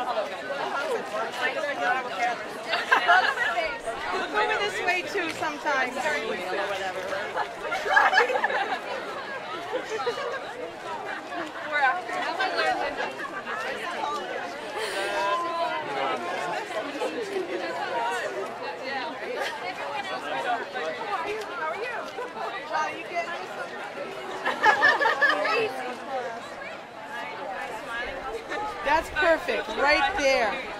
over this way too sometimes. We're after. That's perfect, right there.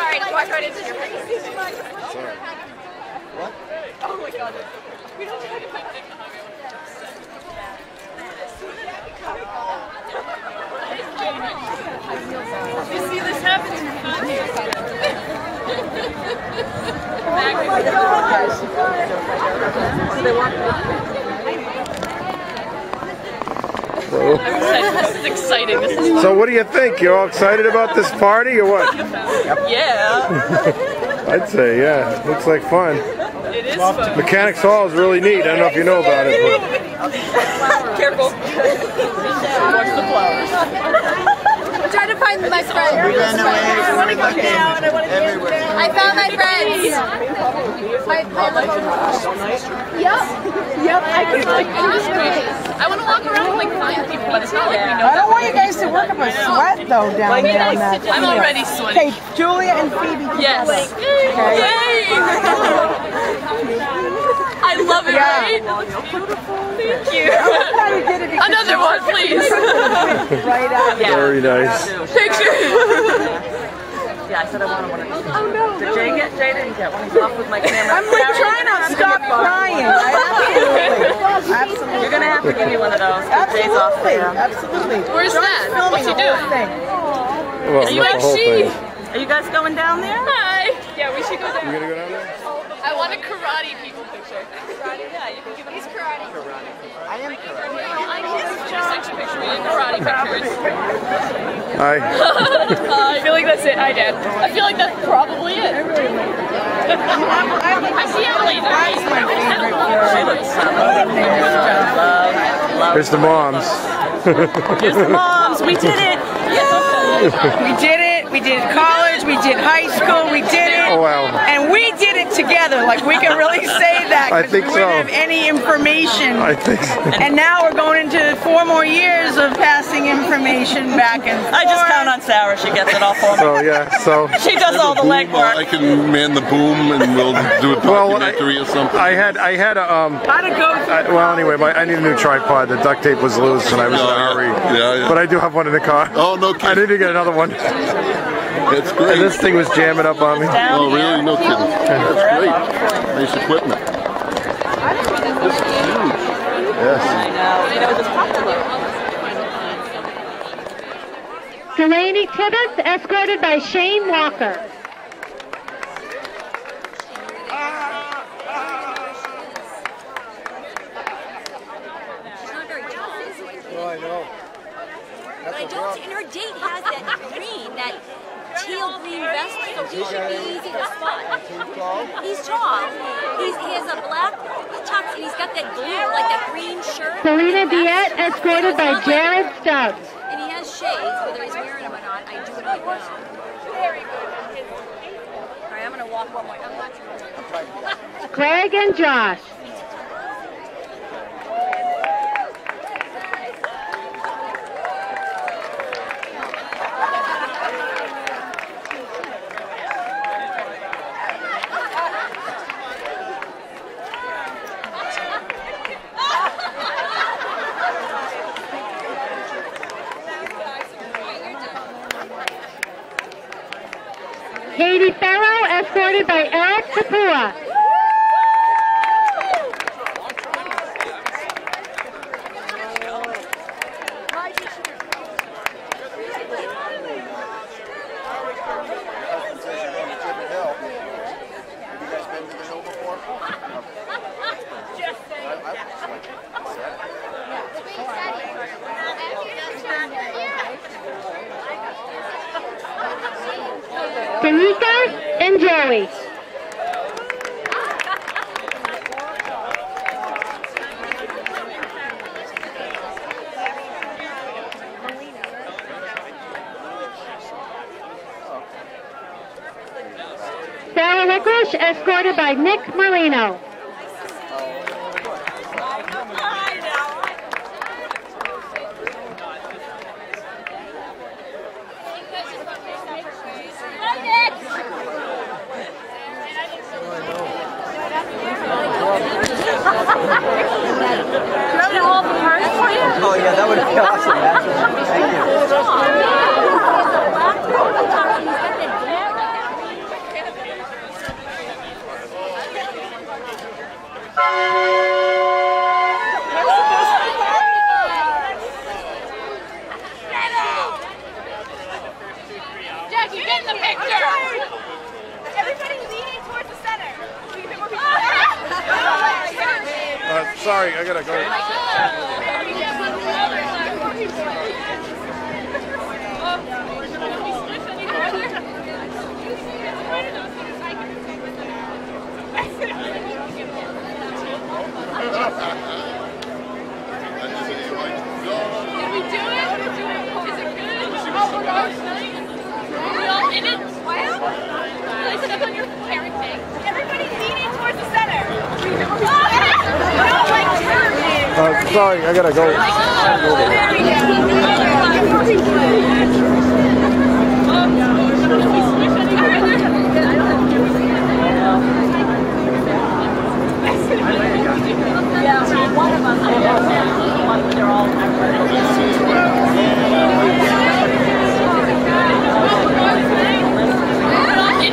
Sorry, just walked right into your face. What? Oh my god. We don't try to find it. You see, this happens in fun here. Whoa. I'm excited. This is exciting. This is So what do you think? You all excited about this party or what? yeah. I'd say, yeah. Looks like fun. It is fun. Mechanics Hall is really neat. I don't know if you know about it. Careful. Watch the flowers. I'm trying to find my friends. I want to go down. I want to get down. I found my friends. My, my Yep. Yep. I can like I want to walk around and like find people, but it's not like we know. I don't want you guys to work up a sweat though down down that. I'm already Okay, sweating. Julia and Phoebe. Yes. go. Yay! I love it, Yeah. right? Thank you. How you did it Another one, please. right out. Very nice. Picture. Yeah, I said I wanted one of these. Oh no! Did Jay get? Jay didn't get one. He's off with my camera. I'm like trying not to stop crying. Absolutely. Absolutely. You're gonna have to give me one of those. 'cause Jay's off Absolutely. there. Absolutely. Where's John's that? filming What's he the whole doing? thing. Well, Are you not whole actually? thing. Are you guys going down there? Hi. Yeah, we should go down. You gonna go down there? I want a karate people picture. Karate? Yeah, you can give me. He's karate. I am correct. Just section picture. We need karate pictures. Hi. I feel like that's it. Hi, Dad. I feel like that's probably it. I see Emily. That's my favorite girl. She looks so love, love. Here's the moms. Here's the moms. We did it. We did it. We did college. We did high school. We did it. Oh, wow. And we did it together. Like we can really say that. I 'cause think we wouldn't so. have any information. I think so. And now we're going into four more years of passing information back and forth. I just count on Sarah. She gets it all for me. So yeah, so She does all the Boom, legwork. I can man the boom and we'll do a Well, I- documentary or something. I had I had a um. How to go I, well, anyway, my, I need a new tripod. The duct tape was loose, and I was in a Oh, yeah. hurry. Yeah, yeah. But I do have one in the car. oh, no I kidding. need to get another one. That's great. And this thing was jamming up on me. oh, really? No kidding. That's great. Nice equipment. This is huge. Yes. I know. You know, just popular. Delaney Tibbetts, escorted by Shane Walker. She's not very tall. Oh, I know. But I don't see, and her date has that green, that teal green vest, so he should be easy to spot. He's tall. He's, he has a black tux and he's got that blue, like that green shirt. Selena Diet, escorted by Jared Stubbs. And he has shades, whether he's wearing them or not. I do it like this. Very good. All right, I'm going to walk one more. I'm not too Greg and Josh. Danica and Joey. Sarah Licorice, escorted by Nick Marino. Oh yeah, that would be awesome. Actually. Thank you. Jackie, get in the picture. Everybody leaning towards the center. Uh, sorry, I gotta go. Did we do it? Is it good? Oh, we're all we all in it? Wow. Place it up on your parent thing. Everybody leaning towards the center. No, like turn. Uh, sorry, I gotta go. In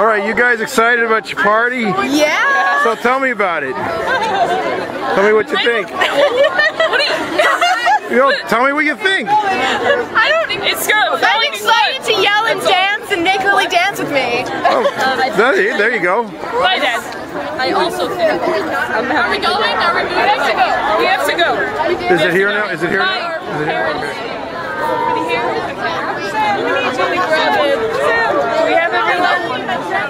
All right, you guys excited about your party? Yeah. So tell me about it. Tell me what you think. What you? You know, tell me what you think. I don't. It's good. I'm excited to yell and dance and make Lily dance with me. Oh, um, there, there you go. Bye, Dad. I also think. Are we going? Are we moving? We have to go. We have to go. Is it here now? Is it here now? Is it here? parents. Okay. Anybody here? Sam, we need you to grab it. Sam, do we have everyone?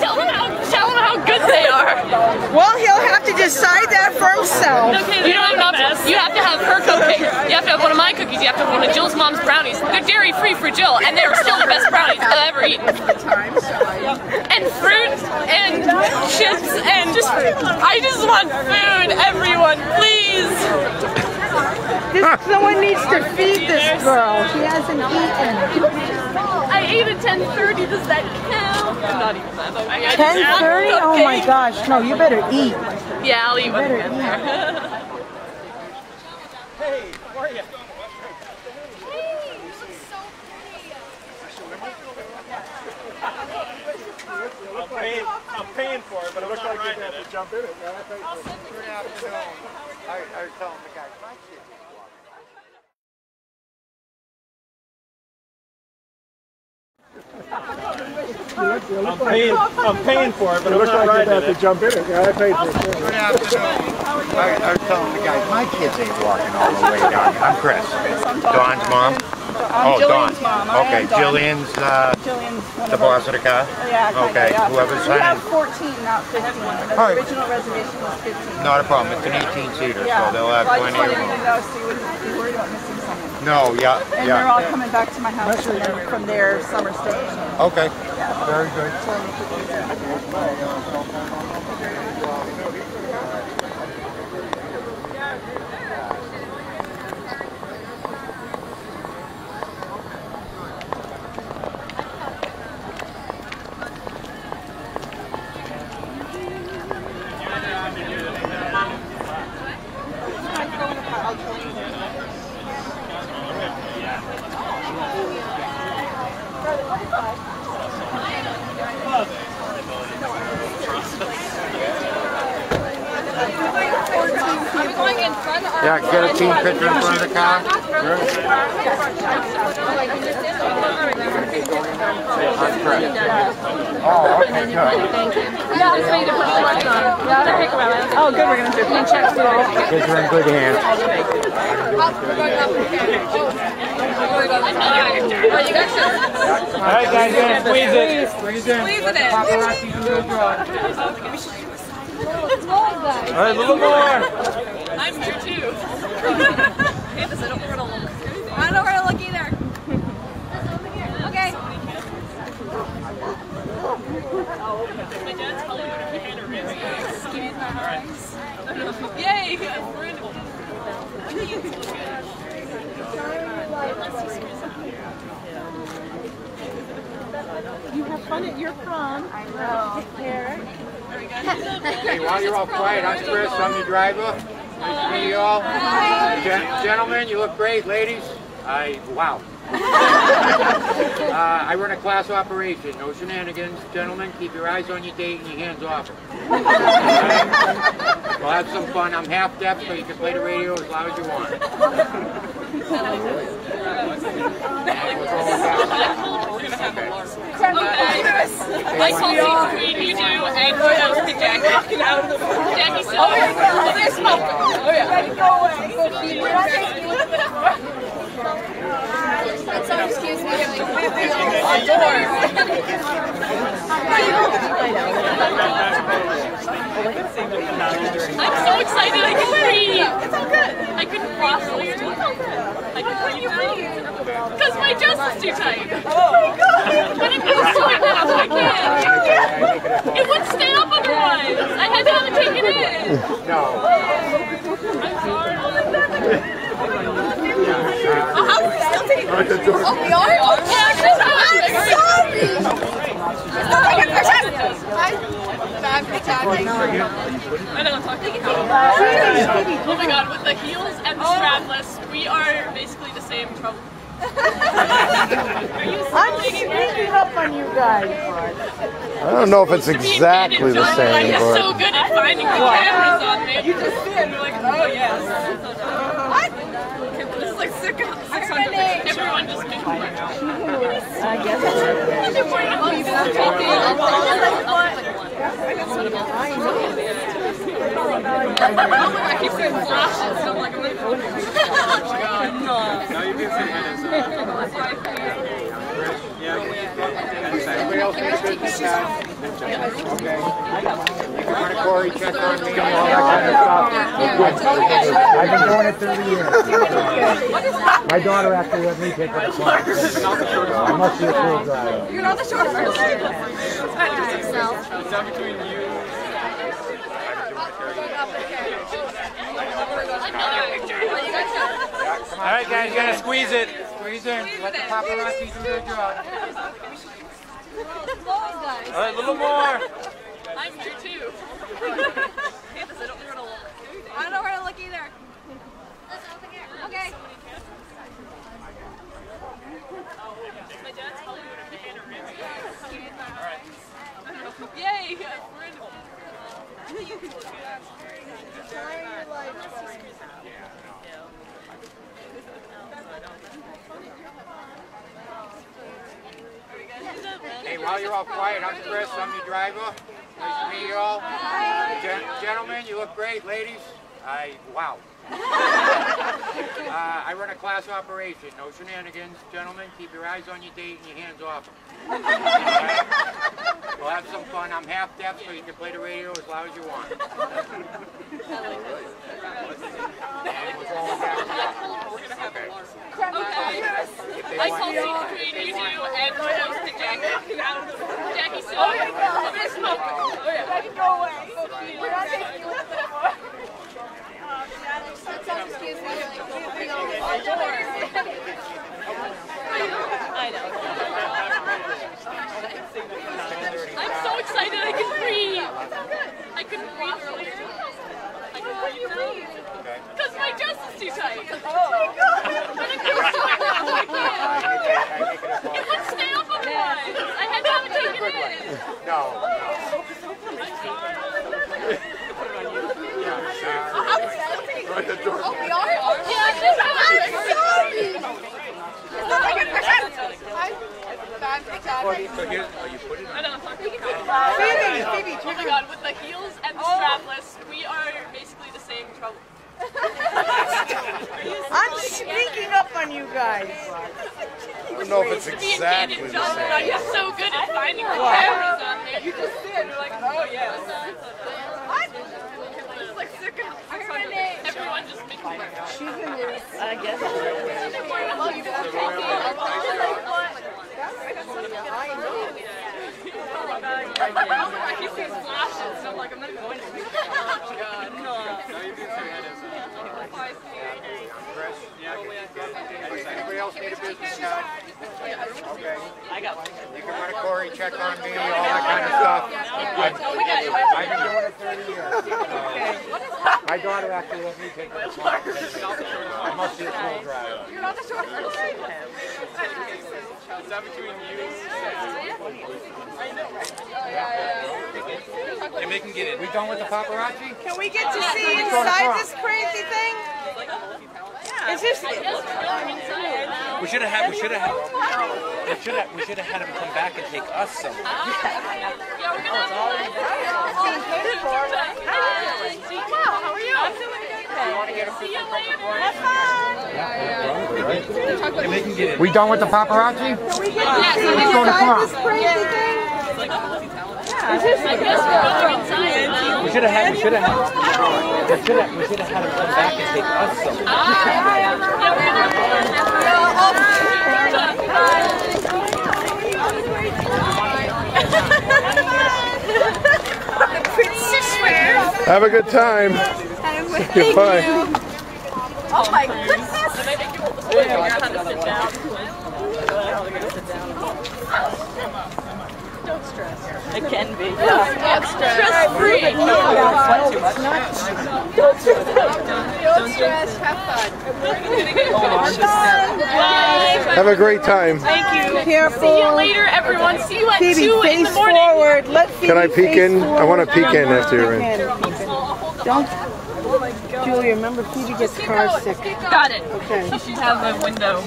Tell them how tell them how good they are. Well, he'll have to decide that for himself. You don't have to. You have to have her cupcake. You have to have one of my cookies. You have to have one of Jill's mom's brownies. They're dairy free for Jill, and they're still the best brownies I've ever eaten. And fruit and chips and just. I just want food, everyone, please. This, someone needs to feed this girl. She hasn't eaten. I ate at 10:30. Does that count? Not even that. Okay. I 10:30? Oh my gosh! No, you better eat. Yeah, I'll eat you when we better get eat. there. Okay. paying I'm paying for it, but I'm not riding it. jump in it. I, I was telling the guy, I'm paying, I'm paying for it, but I'm not riding it. jump in it. Yeah, I paid for it. Good afternoon. I, I was telling the guy, my kids ain't walking all the way down here. I'm Chris. Dawn's mom? I'm oh, Jillian's Dawn. mom. I okay, am Dawn. Jillian's uh, Jillian's one the of boss of the car? Yeah, kinda, Okay, yeah. whoever's We have signing. 14, not 15. The All right. original reservation was 15. Not a problem. It's an 18-seater, yeah. so they'll have so I plenty just of wanted you room. to know so you wouldn't be worried about missing someone. No, yeah, And they're all coming back to my house and then from their summer station. Okay, very good. Are Yeah, get a team picture in front of the car. Oh, okay, good. Yeah, it's ready to put the lights on. Yeah, they're pick around. Oh, good. We're going to do clean checks too. Kids are in good hands. Oh, you guys should. All right, guys, gonna squeeze it. Squeeze it in. All right, a little more. I'm here too. Candace, I don't know where to look. I don't know where to look either. Okay. My dad's telling me to keep it Squeeze my eyes. Yay! We're in. I think it's so good. You have fun at your prom. I know. Take care. Hey, while you're all quiet, I'm Chris, I'm the driver. Nice to meet you all. Gen- gentlemen, you look great. Ladies, I, wow. uh, I run a class operation, no shenanigans. Gentlemen, keep your eyes on your date and your hands off it. we'll have some fun. I'm half deaf, so you can play the radio as loud as you want. I told you Queen you do, and else did Jackie? Jackie Silver. Oh, there's smoke. Oh, yeah. So excuse I'm so excited I can breathe. It's all good. I couldn't floss later. I can breathe. Because my dress is too tight. Oh my god. But it goes tight now, so I can't. It wouldn't stay up otherwise. I had to have it taken in. I'm sorry. Oh, how are we still taking Oh, we are? Yeah, Chris, I'm sorry. I get precious. I'm pretending. I know, talk to you. Oh my god, with the heels and the strapless, we are basically the same trouble. I'm sneaking up on you guys. I don't know if it's exactly the same, I'm so but good at finding the cameras on me. You just see it and you're like, oh yes. What? This is like six, 600. Everyone just knew. I guess. I keep saying flashes, I'm like, oh my god. Now you can say Anybody else need a business card? Okay. You can run a CORI check on me and all that kind of stuff. I've been doing it 30 years. My daughter actually let me take her to class. I must be a cool driver. You're not the short person. Is that between you? All right, guys, you gotta squeeze it. Squeeze in. Let the paparazzi do their job. All right, a little more. I'm here too. Candace, I don't know where to look. I don't know where to look either. Okay. My dad's telling me to in a Yay! We're in Hey, while you're all quiet, I'm Chris. I'm your driver. Nice to meet you all. Gen- gentlemen, you look great. Ladies, I wow. uh, I run a class operation. No shenanigans, gentlemen. Keep your eyes on your date and your hands off 'em. Alright? We'll have some fun. I'm half deaf, so you can play the radio as loud as you want. And we're going back to Okay. I call secret between you two and toast to Jackie. Jackie said, oh, yeah. I'm gonna smoke. Oh, yeah. Oh, Jackie, go away. We're not taking you with us anymore. I know. I'm so excited I can breathe. I couldn't breathe earlier. I can breathe now. Because my dress is too tight. Oh my god. But it feels too tight now. I can't. It would stay up otherwise. I had to have it taken in. No. Oh, right, the door. Oh, we are? Yeah, this is So here's, oh, you put it on. I know. Phoebe, Phoebe, Oh my god, with the heels and the strapless, we are basically the same trouble. I'm sneaking up on you guys. I don't know if it's exactly Kate and the John are same. so good at finding the cameras on there. You just sit and you're like, oh yeah. It's like second. Everyone just makes me I guess. Oh, I keep seeing flashes, and I'm like, I'm not going to. Oh god. Chris? Anybody else need a business card? Okay. I got one. You can run a CORI check on me, all that kind of stuff. I've I've been doing it 30 years. Uh, My daughter actually let me take her to class. I must be a cool driver. You're not the chauffeur. Is that between you? And they can get in. We done with the paparazzi? Can we get to see inside this crazy thing? Is this? We should have had. We should have had. We should have. We should have had him come back and take us somewhere. How are you? See you later. Have fun. And they can get. We done with the paparazzi? Can we get to see I inside think this crazy thing? I we're going inside now. We should have had. We should have had. We should have. We should have had him come back and take us somewhere. Princess Swear. Have a good time. Goodbye. Oh my goodness. It can be. Stress free. Don't stress. Have fun. Bye. Have a great time. Thank you. Careful. See you later, everyone. See you at Phoebe, 2 in the face morning. forward. Let Phoebe Can I peek face in? I want to peek in after you're in. Don't. Julia, remember Phoebe gets car sick. Got it. Okay. You should have a window.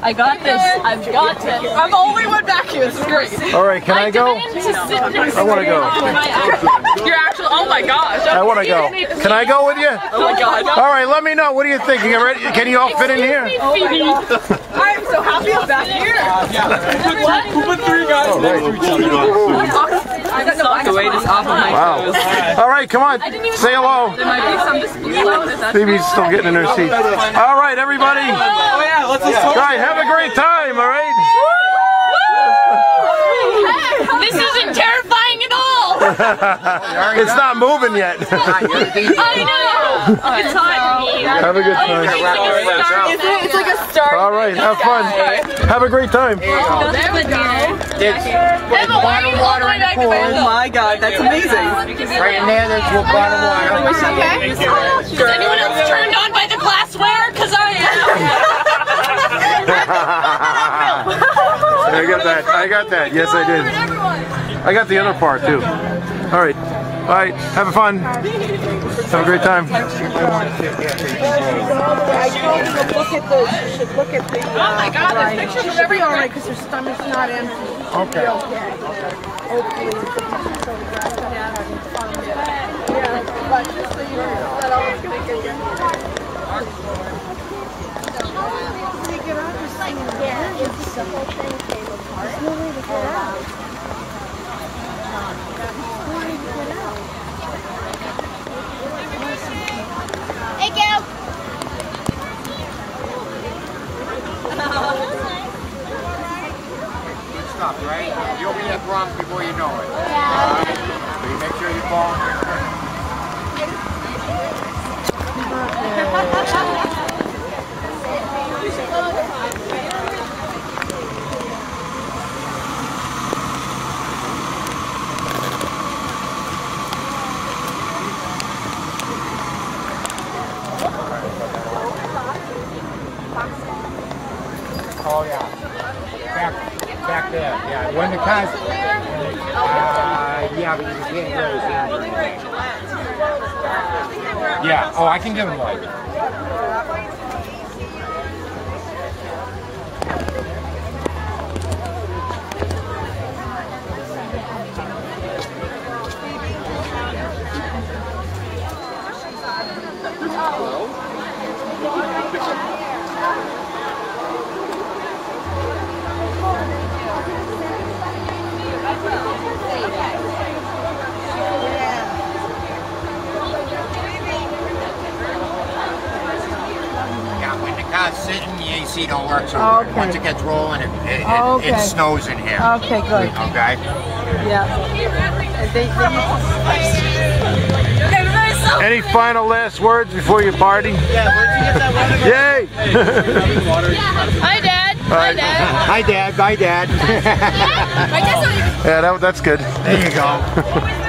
I got this. I've got this. I'm the only one back here. This is great. All right, can I go? demand sit next I wanna go. my act- Your actual. Oh my gosh. I want to go. Can I go with you? Oh my god. All right, let me know. What do you think? You ready? Can you all fit in here? Phoebe. Oh I'm so happy I'm back here. yeah. Who put three guys Oh, next to each other? I don't know. The weight is off of my Wow. All right, come on. Say hello. There might be some. Phoebe's still getting in her seat. All right, everybody. Oh yeah, let's just All right, have a great time. All right. This isn't terrifying at all. it's not moving yet. I know. It's hot have a good oh, time. It's, it's like a star. All right, have fun. Have a great time. There we go. Emma, why are you all the way back to Oh my god, that's amazing. Right in there, there's your bottom water. Okay. Is anyone else turned on by the glassware? Because I got that. I got that. Yes, I did. I got the other part too. All right. All right. Have fun. Have a great time. I told her to look at the, she should look at the. Oh my God, there's pictures of should be all everything. right because her stomach's not empty. Okay. okay. Hopefully, it's just so wrapped up having fun. Yeah, but just so you know, that I was gonna get you. Yeah, it's the whole thing came apart. There's no way to get out. There's no way to get out. Hey, Gail. Good stuff, right? You'll be at prom before you know it. Yeah. So you make sure you fall. Oh, yeah. Back, back there, yeah. When the cars, uh, yeah, but you can't really see. Yeah, oh, I can give them one. Yeah, car's sitting, the AC don't work so. Okay. Once it gets rolling, it, it, it, Okay. it snows in here. Okay, good. Okay? Yeah. They, they, Any final last words before you party? Yeah, Yay! Hi, Dad. Hi, Dad. Hi, Dad. Bye, Dad. I guess Yeah, that, that's good. There you go.